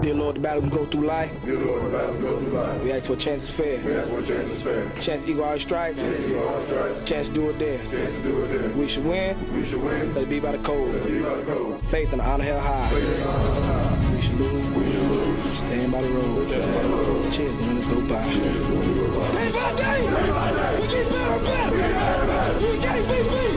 Dear Lord, the battle we go through life. Dear Lord, the battle we go through life. We ask for a chance is fair. We ask for a chance is fair. Chance to equal our stripes. Chance to equal our stripes. Chance to do it there. Chance to do it there. We should win. We should win. Let it be by the code. Let it be by the code. Faith and honor held high. Faith and honor high. We should lose. We should lose. Stand by the road. Stand by the road. Cheers, and let's go by. Day by day, we get better and better. We can't be beat.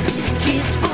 Kiss